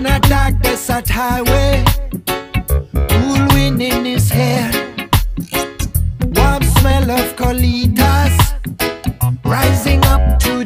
in a dark desert highway, cool wind in his hair, warm smell of colitas. Rising up to